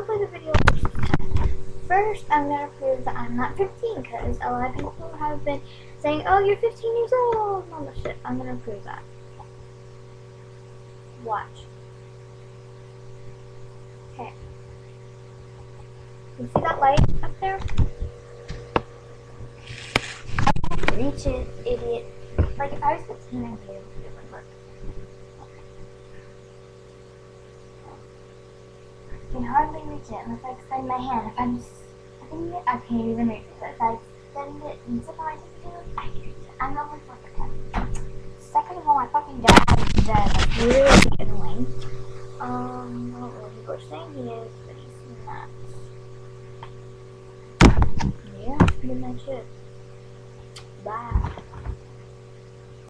hopefully the video First, I'm gonna prove that I'm not 15 because a lot of people have been saying, "Oh, you're 15 years old." All this shit. I'm gonna prove that. Watch. Okay. You see that light up there? Reach it, idiot. Like if I was 15, I'd be able to do it, but I can hardly reach it unless I extend my hand. If I'm extending it, I can't even reach it. But if I extend it and zip my finger, I can reach it. I'm almost like a Second of all, my fucking dad is dead. Like, really annoying. Um, I don't know what people saying he is, but he's not. Yeah, pretty much it. Bye.